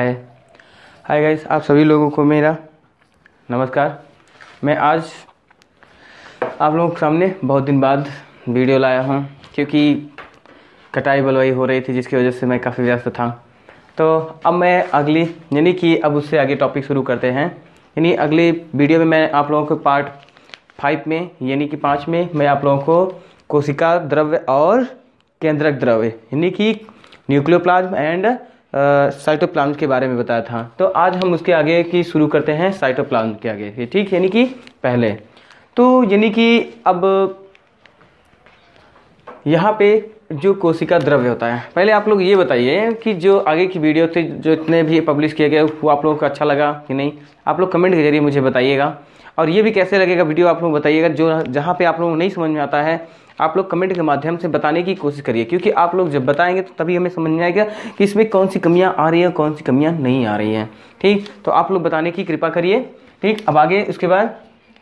हाय hi guys आप सभी लोगों को मेरा नमस्कार। मैं आज आप लोगों के सामने बहुत दिन बाद वीडियो लाया हूँ, क्योंकि कटाई बलवाई हो रही थी, जिसकी वजह से मैं काफ़ी व्यस्त था। तो अब मैं अगली, यानी कि अब उससे आगे टॉपिक शुरू करते हैं। यानी अगली वीडियो में मैं आप लोगों को पार्ट फाइव में, यानी कि पाँच में मैं आप लोगों को कोशिका द्रव्य और केंद्रक द्रव्य, यानी कि न्यूक्लियोप्लाज्म एंड साइटोप्लाज्म के बारे में बताया था। तो आज हम उसके आगे की शुरू करते हैं साइटोप्लाज्म के आगे। ठीक, यानी कि पहले। तो यानी कि अब यहाँ पे जो कोशिका द्रव्य होता है, पहले आप लोग ये बताइए कि जो आगे की वीडियो थे, जो इतने भी पब्लिश किए गए, वो आप लोगों को अच्छा लगा कि नहीं? आप लोग कमेंट के ज़रिए मुझे बताइएगा। और ये भी कैसे लगेगा वीडियो आप लोग बताइएगा, जो जहाँ पे आप लोगों को नहीं समझ में आता है, आप लोग कमेंट के माध्यम से बताने की कोशिश करिए, क्योंकि आप लोग जब बताएँगे तो तभी हमें समझ में आएगा कि इसमें कौन सी कमियाँ आ रही है कौन सी कमियाँ नहीं आ रही हैं। ठीक? तो आप लोग बताने की कृपा करिए। ठीक? अब आगे, उसके बाद,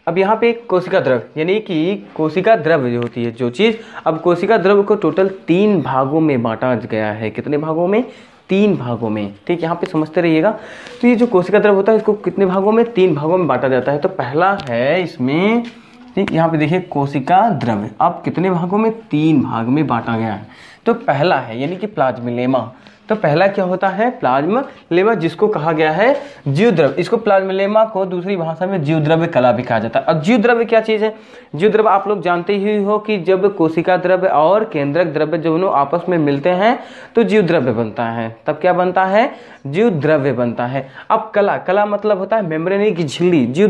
अब यहाँ पे कोशिका द्रव्य यानी कि कोशिका द्रव्य जो होती है, जो चीज़, अब कोशिका द्रव्य को टोटल तीन भागों में बांटा गया है। कितने भागों में? तीन भागों में। ठीक, यहाँ पे समझते रहिएगा। तो ये जो कोशिका द्रव होता है, इसको कितने भागों में? तीन भागों में बांटा जाता है। तो पहला है इसमें, ठीक, यहाँ पे देखिए, कोशिका द्रव्य। अब कितने भागों में? तीन भाग में बांटा गया है। तो पहला है, यानी कि प्लाज्मिलेमा। तो पहला क्या होता है? प्लाज्म लेमा, जिसको कहा गया है जीवद्रव्य। इसको प्लाज्मलेमा को दूसरी भाषा में जीवद्रव्य कला भी कहा जाता है। और जीवद्रव्य क्या चीज़ है? जीवद्रव्य आप लोग जानते ही हो कि जब कोशिका द्रव्य और केंद्रक द्रव्य जब दोनों आपस में मिलते हैं तो जीवद्रव्य बनता है। तब क्या बनता है? जीव द्रव्य बनता है। अब कला कला मतलब होता है मेम्ब्रेन की झिल्ली। जीव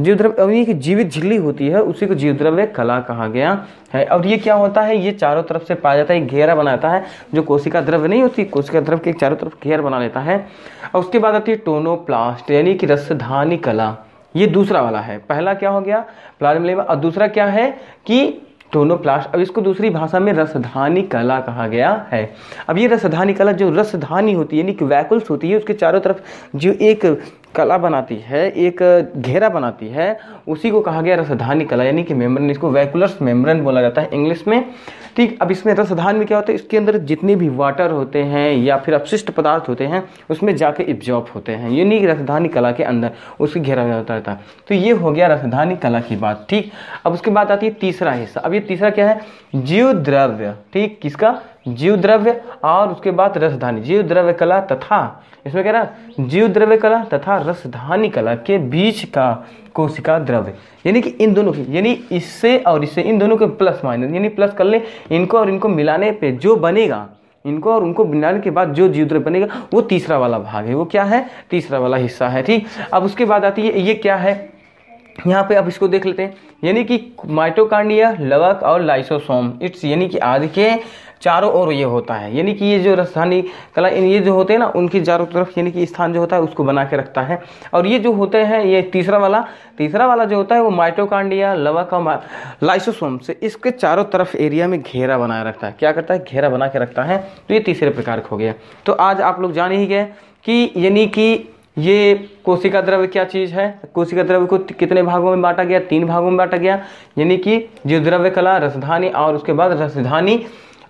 द्रव्य की जीवित झिल्ली होती है, उसी को जीव द्रव्य कला कहा गया है। और ये क्या होता है? ये चारों तरफ़ से पाया जाता है घेरा बनाता है, जो कोशिका द्रव्य नहीं होती, कोशिका द्रव्य के चारों तरफ़ घेर बना लेता है। और उसके बाद आती है टोनोप्लास्ट, यानी कि रसधानी कला। ये दूसरा वाला है। पहला क्या हो गया? प्लाज्मा और दूसरा क्या है? कि टोनोप्लास्ट। अब इसको दूसरी भाषा में रसधानी कला कहा गया है। अब ये रसधानी कला जो रसधानी होती है, यानी कि वैकुल्स होती है, उसके चारों तरफ़ जो एक कला बनाती है, एक घेरा बनाती है, उसी को कहा गया रसधानी कला, यानी कि मेम्ब्रेन, इसको वैकुलर्स मेम्ब्रेन बोला जाता है इंग्लिश में। ठीक, अब इसमें रसधान में क्या होता है, इसके अंदर जितने भी वाटर होते हैं या फिर अपशिष्ट पदार्थ होते हैं, उसमें जाके इब्जॉर्ब होते हैं। यानी कि रसधानी कला के अंदर उसकी घेरा होता रहता। है तो ये हो गया रसधानी कला की बात। ठीक, अब उसके बाद आती है तीसरा हिस्सा। अब ये तीसरा क्या है? जीव द्रव्य ठीक? किसका? जीव द्रव्य और उसके बाद रसधानी। जीव द्रव्य कला तथा, इसमें कह रहा जीव द्रव्य कला तथा रसधानी कला के बीच का कोशिका द्रव्य। यानी कि इन दोनों की, यानी इससे और इससे इन दोनों के प्लस माइनस, यानी प्लस कर ले इनको और इनको मिलाने पे जो बनेगा, इनको और उनको मिलाने के बाद जो जीव द्रव्य बनेगा, वो तीसरा वाला भाग है। वो क्या है? तीसरा वाला हिस्सा है। ठीक? अब उसके बाद आती है, ये क्या है? यहाँ पे आप इसको देख लेते हैं। यानी कि माइटोकांडिया लवक और लाइसोसोम। इट्स यानी कि आदि के चारों ओर ये होता है। यानी कि ये जो राजधानी कला ये जो होते हैं ना, उनकी चारों तरफ़ यानी कि स्थान जो होता है, उसको बना के रखता है। और ये जो होते हैं, ये तीसरा वाला तीसरा वाला जो होता है, वो माइटोकांडिया लवक और लाइसोसोम से इसके चारों तरफ़ एरिया में घेरा बनाए रखता है। क्या करता है? घेरा बना के रखता है। तो ये तीसरे प्रकार का हो गया। तो आज आप लोग जान ही गए कि यानी कि ये कोशिका द्रव्य क्या चीज़ है? कोशिका द्रव्य को कितने भागों में बांटा गया? तीन भागों में बांटा गया। यानी कि जीव द्रव्य कला रसधानी और उसके बाद रसधानी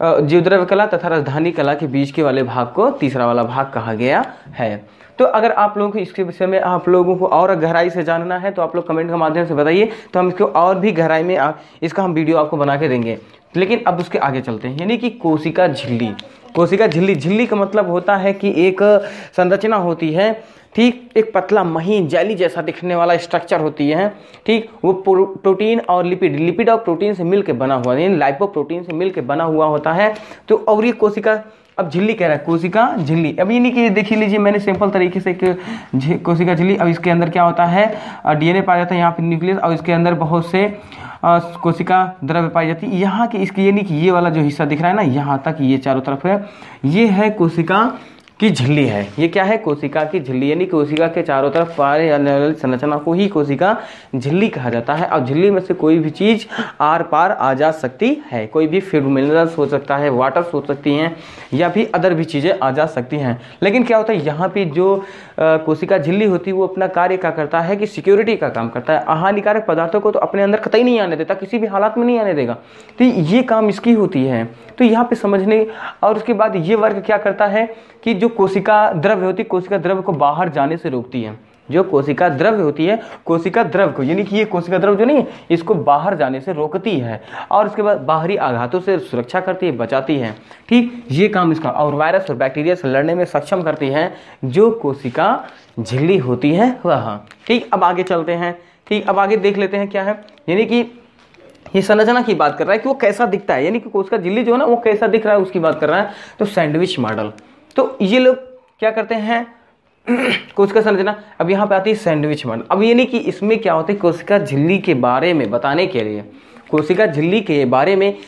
जीव द्रव्य कला तथा राजधानी कला के बीच के वाले भाग को तीसरा वाला भाग कहा गया है। तो अगर आप लोगों को इसके विषय में आप लोगों को और गहराई से जानना है तो आप लोग कमेंट के माध्यम से बताइए तो हम इसको और भी गहराई में आ, इसका हम वीडियो आपको बना के देंगे। लेकिन अब उसके आगे चलते हैं। यानी कि कोशिका झिल्ली। कोशिका झिल्ली झिल्ली का मतलब होता है कि एक संरचना होती है, ठीक? एक पतला महीन जैली जैसा दिखने वाला स्ट्रक्चर होती है, ठीक? वो प्रोटीन और लिपिड लिपिड और प्रोटीन से मिलकर बना हुआ, यानी लाइपो प्रोटीन से मिलकर बना हुआ होता है। तो और ये कोशिका, अब झिल्ली कह रहा है, कोशिका झिल्ली। अब ये नहीं कि देख लीजिए, मैंने सिंपल तरीके से एक कोशिका झिल्ली, अब इसके अंदर क्या होता है? डीएनए पाया जाता है यहाँ पे न्यूक्लियस और इसके अंदर बहुत से कोशिका, द्रव्य पाई जाती है। यहाँ की इसके ये नहीं कि ये वाला जो हिस्सा दिख रहा है ना, यहाँ तक ये चारों तरफ़ है। ये है कोशिका। की झिल्ली है। ये क्या है? कोशिका की झिल्ली, यानी कोशिका के चारों तरफ़ पारे संरचना को ही कोशिका झिल्ली कहा जाता है। और झिल्ली में से कोई भी चीज़ आर पार आ जा सकती है। कोई भी फिर मिनरल्स हो सकता है, वाटर्स हो सकती हैं, या भी अदर भी चीज़ें आ जा सकती हैं। लेकिन क्या होता है, यहाँ पे जो कोशिका झिल्ली होती है, वो अपना कार्य क्या करता है कि सिक्योरिटी का काम करता है। हानिकारक पदार्थों को तो अपने अंदर कतई नहीं आने देता, किसी भी हालात में नहीं आने देगा। तो ये काम इसकी होती है। तो यहाँ पे समझने, और उसके बाद ये वर्ग क्या करता है कि जो कोशिका द्रव्य होती है, कोशिका द्रव्य को बाहर जाने से रोकती है। जो कोशिका द्रव्य होती है, कोशिका द्रव को, यानी कि ये कोशिका द्रव जो नहीं है, इसको बाहर जाने से रोकती है और उसके बाद बाहरी आघातों से सुरक्षा करती है, बचाती है। ठीक, ये काम इसका और वायरस और बैक्टीरिया से लड़ने में सक्षम करती है। जो कोशिका झिल्ली होती है, वह ठीक, अब आगे चलते हैं। ठीक, अब आगे देख लेते हैं क्या है। यानी कि ये संरचना की बात कर रहा है कि वो कैसा दिखता है। यानी कि कोशिका झिल्ली जो है ना, वो कैसा दिख रहा है, उसकी बात कर रहा है। तो सैंडविच मॉडल। तो ये लोग क्या करते हैं? कोशिका संरचना, अब यहाँ पे आती है सैंडविच मॉडल अब ये नहीं कि इसमें क्या होता है, कोशिका झिल्ली के बारे में बताने के लिए। कोशिका झिल्ली के बारे में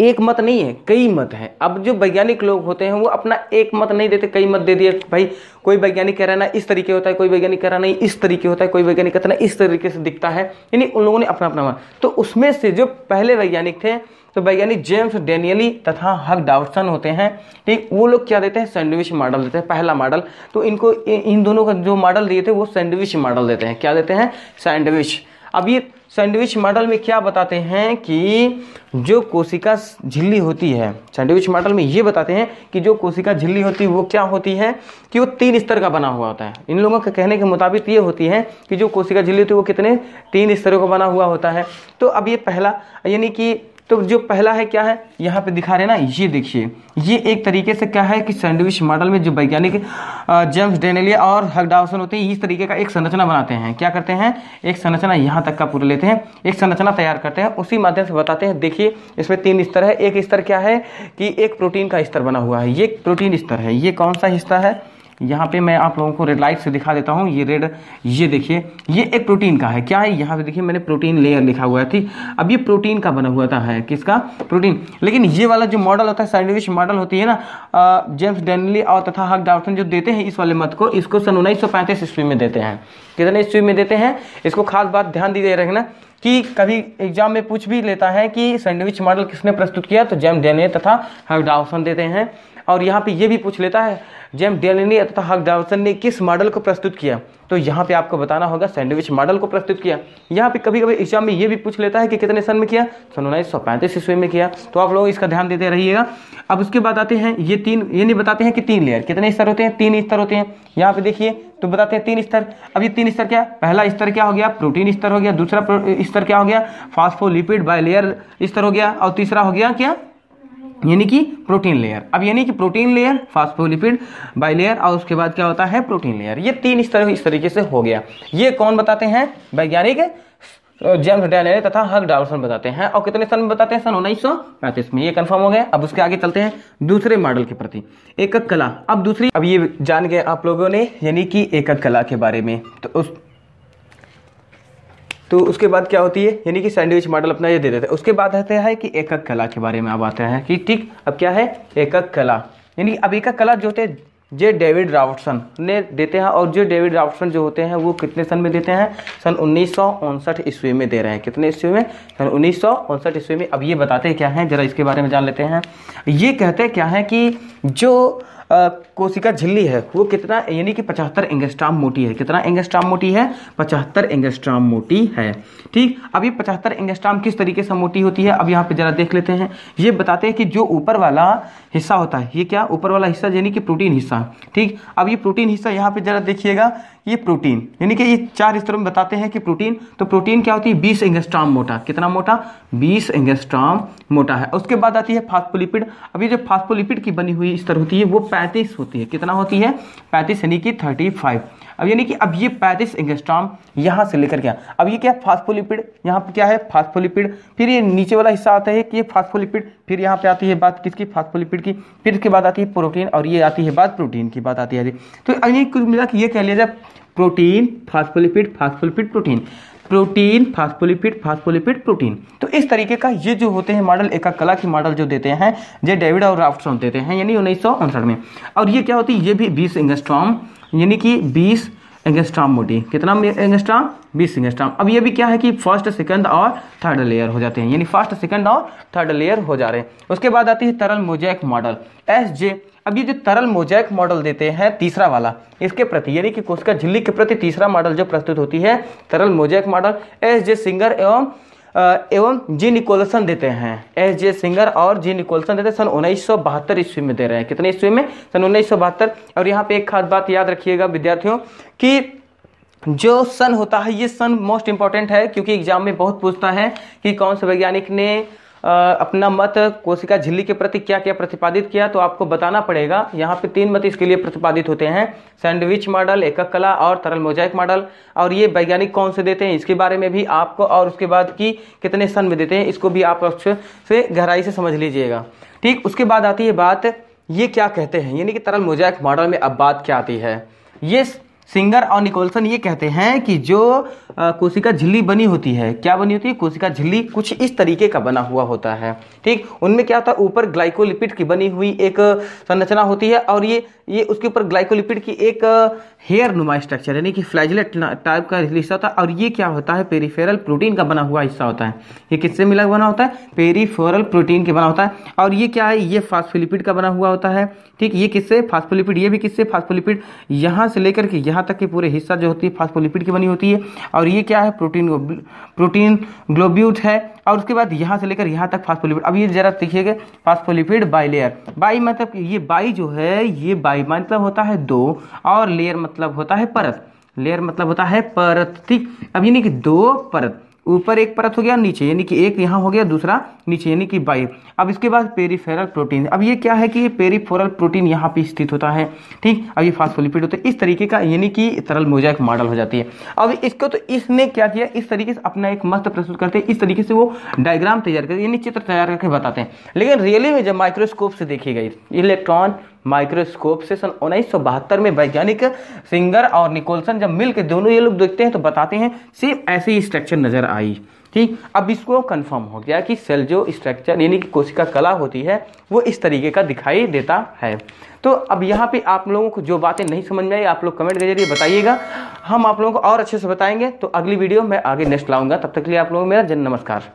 एक मत नहीं है, कई मत हैं। अब जो वैज्ञानिक लोग होते हैं, वो अपना एक मत नहीं देते, कई मत दे दिए, भाई, कोई वैज्ञानिक कह रहा ना इस तरीके होता है, कोई वैज्ञानिक कह रहा नहीं इस तरीके होता है, कोई वैज्ञानिक कहता ना इस तरीके से दिखता है। यानी उन लोगों ने अपना अपना मत। तो उसमें से जो पहले वैज्ञानिक थे तो वैज्ञानिक जेम्स, डेनियली तथा हक डाउटसन होते हैं। ठीक, वो लोग क्या देते हैं? सैंडविच मॉडल देते हैं, पहला मॉडल। तो इनको इन दोनों का जो मॉडल दिए थे, वो सैंडविच मॉडल देते हैं। क्या देते हैं? सैंडविच। अब ये सैंडविच मॉडल में क्या बताते हैं कि जो कोशिका झिल्ली होती है, सैंडविच मॉडल में ये बताते हैं कि जो कोशिका झिल्ली होती है, वो क्या होती है? कि वो तीन स्तर का बना हुआ होता है। इन लोगों के कहने के मुताबिक ये होती है कि जो कोशिका झिल्ली होती है, वो कितने? तीन स्तरों का बना हुआ होता है। तो अब ये पहला, यानी कि तो जो पहला है क्या है? यहाँ पे दिखा रहे ना, ये देखिए। ये एक तरीके से क्या है कि सैंडविच मॉडल में जो वैज्ञानिक जेम्स डेनेलिया और हकडाउसन होते हैं, इस तरीके का एक संरचना बनाते हैं। क्या करते हैं? एक संरचना यहाँ तक का पूरा लेते हैं। एक संरचना तैयार करते हैं। उसी माध्यम से बताते हैं, देखिए, इसमें तीन स्तर है। एक स्तर क्या है कि एक प्रोटीन का स्तर बना हुआ है। ये प्रोटीन स्तर है। ये कौन सा हिस्सा है? यहाँ पे मैं आप लोगों को रेड लाइट से दिखा देता हूँ। ये रेड ये देखिए, ये एक प्रोटीन का है। क्या है? यहाँ पे देखिए मैंने प्रोटीन लेयर लिखा हुआ है। ठीक? अब ये प्रोटीन का बना हुआ था, है किसका? प्रोटीन लेकिन ये वाला जो मॉडल होता है सैंडविच मॉडल होती है ना जेम्स डेनली और तथा हक डाउटन जो देते हैं इस वाले मत को, इसको सन उन्नीस सौ पैंतीस ईस्वी में देते हैं। कितने ईस्वी में देते हैं? इसको खास बात ध्यान दीजिए रखना। कि कभी एग्ज़ाम में पूछ भी लेता है कि सैंडविच मॉडल किसने प्रस्तुत किया तो जेम डेने तथा हक डाउसन देते हैं। और यहाँ पे ये भी पूछ लेता है जेम डेलनी तथा हक डावसन ने किस मॉडल को प्रस्तुत किया? तो यहाँ पे आपको बताना होगा सैंडविच मॉडल को प्रस्तुत किया। यहाँ पे कभी कभी एग्ज़ाम में ये भी पूछ लेता है कि कितने सन में किया? सन उन्नीस सौ पैंतीस ईस्वी में किया। तो आप लोग इसका ध्यान देते रहिएगा। अब उसके बाद आते हैं, ये तीन, ये नहीं बताते हैं कि तीन लेयर कितने स्तर होते हैं? तीन स्तर होते हैं। यहाँ पे देखिए तो बताते हैं तीन स्तर। अब ये तीन स्तर क्या? पहला स्तर क्या हो गया? प्रोटीन स्तर हो गया। दूसरा स्तर क्या हो गया? फास्फोलिपिड बायलेयर स्तर हो गया। और तीसरा हो गया क्या? यानी कि प्रोटीन लेयर। अब यानी कि प्रोटीन लेयर, फास्फोलिपिड बाइलेयर और उसके बाद क्या होता है? Protein layer. ये तीन इस तरह, इस तरीके से हो गया। ये कौन बताते हैं? वैज्ञानिक, जेम्स डैनियल तथा हक डालसन बताते हैं। और कितने सन में बताते हैं? सन उन्नीस सौ पैंतीस में। ये कंफर्म हो गया। अब उसके आगे चलते हैं दूसरे मॉडल के प्रति। एकक कला। अब दूसरी, अब ये जान गए आप लोगों ने, यानी कि एकक कला के बारे में। तो उस तो उसके बाद क्या होती है? यानी कि सैंडविच मॉडल अपना ये दे देते हैं। उसके बाद आते हैं कि एकक कला के बारे में अब आते हैं कि ठीक, अब क्या है? एकक कला। यानी अब एकक कला जो होते जे डेविड रावर्टसन ने देते हैं और जो डेविड रावर्टसन जो होते हैं, वो कितने सन में देते हैं? सन उन्नीस ईस्वी में दे रहे हैं। कितने ईस्वी में? सन उन्नीस ईस्वी में। अब ये बताते क्या हैं? जरा इसके बारे में जान लेते हैं। ये कहते क्या है कि जो कोशिका झिल्ली है, वो कितना, यानी कि पचहत्तर एंगेस्ट्राम मोटी है। कितना एंगेस्ट्राम मोटी है? पचहत्तर एंगेस्ट्राम मोटी है। ठीक? अब ये पचहत्तर एंगेस्ट्राम किस तरीके से मोटी होती है? अब यहाँ पे जरा देख लेते हैं। ये बताते हैं कि जो ऊपर वाला हिस्सा होता है, ये क्या? ऊपर वाला हिस्सा, यानी कि प्रोटीन हिस्सा। ठीक? अब ये प्रोटीन हिस्सा यहाँ पे जरा देखिएगा। ये प्रोटीन, यानी कि ये चार स्तरों में बताते हैं कि प्रोटीन तो प्रोटीन क्या होती है? बीस एंगस्ट्राम मोटा। कितना मोटा? बीस एंगस्ट्राम मोटा है। उसके बाद आती है फास्फोलिपिड। अब ये जो फास्फोलिपिड की बनी हुई स्तर होती है, वो पैंतीस होती है। कितना होती है? पैंतीस, यानी कि थर्टी फाइव अब यानी कि अब ये पैंतीस एंगस्ट्राम यहाँ से लेकर क्या अब ये क्या फास्फोलिपिड। यहाँ पे क्या है? फास्फोलिपिड। फिर ये नीचे वाला हिस्सा आता है कि ये फास्फोलिपिड। फिर यहाँ पे आती है बात किसकी? फास्फोलिपिड की। फिर इसके बाद आती है प्रोटीन और ये आती है बात प्रोटीन की बात आती है। तो यानी कुल मिला कि ये कह लिया जाए protein, phospholipid phospholipid protein. Protein, phospholipid phospholipid protein. तो इस तरीके का ये जो होते हैं मॉडल, एक कला की मॉडल जो देते हैं, जे डेविड और राफ्टसन देते हैं, यानी उन्नीस सौ उनसठ में। और ये क्या होती है? ये भी बीस एंगस्ट्रॉम, यानी कि बीस एंगस्ट्राम मोटी। कितना एंगस्ट्राम? बीस एंगस्ट्राम। अब ये भी क्या है कि फ़र्स्ट, सेकंड और थर्ड लेयर हो जाते हैं। यानी फ़र्स्ट, सेकंड और थर्ड लेयर हो जा रहे हैं। उसके बाद आती है तरल मोजैक मॉडल, एस जे अब ये जो तरल मोजैक मॉडल देते हैं, तीसरा वाला, इसके प्रति, यानी कि कोशिका झिल्ली के प्रति तीसरा मॉडल जो प्रस्तुत होती है, तरल mosaic model, S J Singer एवं एवं जी निकोलसन देते हैं। एस जे सिंगर और जी निकोलसन देते हैं, सन उन्नीस सौ बहत्तर ईस्वी में दे रहे हैं। कितने ईस्वी में? सन उन्नीस सौ बहत्तर। और यहाँ पे एक खास बात याद रखिएगा, विद्यार्थियों, कि जो सन होता है, ये सन मोस्ट इंपॉर्टेंट है, क्योंकि एग्ज़ाम में बहुत पूछता है कि कौन से वैज्ञानिक ने अपना मत कोशिका झिल्ली के प्रति क्या क्या प्रतिपादित किया तो आपको बताना पड़ेगा। यहाँ पे तीन मत इसके लिए प्रतिपादित होते हैं। सैंडविच मॉडल एकक कला और तरल मोजाइक मॉडल। और ये वैज्ञानिक कौन से देते हैं? इसके बारे में भी आपको और उसके बाद की कितने सन में देते हैं, इसको भी आप अच्छे से गहराई से समझ लीजिएगा। ठीक, उसके बाद आती है बात, ये क्या कहते हैं? यानी कि तरल मोजाइक मॉडल में अब बात क्या आती है? ये सिंगर और निकोलसन ये कहते हैं कि जो कोशिका झिल्ली बनी होती है, क्या बनी होती है? कोशिका झिल्ली कुछ इस तरीके का बना हुआ होता है। ठीक? उनमें क्या होता है? ऊपर ग्लाइकोलिपिड की बनी हुई एक संरचना होती है और ये ये उसके ऊपर ग्लाइकोलिपिड की एक हेयर नुमा स्ट्रक्चर यानी कि फ्लैजलेट टाइप का हिस्सा होता है और ये क्या होता है? पेरीफेरल प्रोटीन का बना हुआ हिस्सा होता है। ये किससे मिला बना होता है? पेरीफेरल प्रोटीन के बना होता है। और ये क्या है? ये फास्फोलिपिड का बना हुआ होता है। ठीक? ये किससे? फास्फोलिपिड ये भी किससे? फास्फोलिपिड यहाँ से लेकर के यहाँ तक कि पूरे हिस्सा जो होती है फास्फोलिपिड की बनी होती है। और ये क्या है? प्रोटीन प्रोटीन ग्लोब्यूट है। और उसके बाद यहाँ से लेकर यहाँ तक फास्फोलिपिड अब ये जरा देखिएगा फास्फोलिपिड बाई लेयर बाई मतलब ये बाई जो है, ये बाई मतलब होता है दो, और लेयर मतलब होता है परत। लेयर मतलब होता है परत। ठीक? अब यानी कि दो परत। ऊपर एक परत हो गया, नीचे, यानी कि एक यहाँ हो गया, दूसरा नीचे, यानी कि बाई। अब इसके बाद पेरीफेरल प्रोटीन अब ये क्या है कि ये पेरीफोरल प्रोटीन यहाँ पे स्थित होता है, ठीक? अब ये फास्फोलिपिड होता है। इस तरीके का, यानी कि तरल मोजाइक मॉडल हो जाती है। अब इसको तो इसने क्या किया? इस तरीके से अपना एक मस्त प्रस्तुत करते हैं। इस तरीके से वो डायग्राम तैयार करते यानी चित्र तैयार करके बताते हैं। लेकिन रियली में जब माइक्रोस्कोप से देखी गई, इलेक्ट्रॉन माइक्रोस्कोप से सन उन्नीस सौ बहत्तर में वैज्ञानिक सिंगर और निकोलसन जब मिल के दोनों ये लोग देखते हैं तो बताते हैं, सेम ऐसे ही स्ट्रक्चर नज़र आई। ठीक? अब इसको कंफर्म हो गया कि सेल जो स्ट्रक्चर यानी कि कोशिका कला होती है, वो इस तरीके का दिखाई देता है। तो अब यहाँ पे आप लोगों को जो बातें नहीं समझ में आई, आप लोग कमेंट के ज़रिए बताइएगा। हम आप लोगों को और अच्छे से बताएँगे। तो अगली वीडियो मैं आगे नेक्स्ट लाऊँगा। तब तक के लिए आप लोगों को मेरा जन नमस्कार।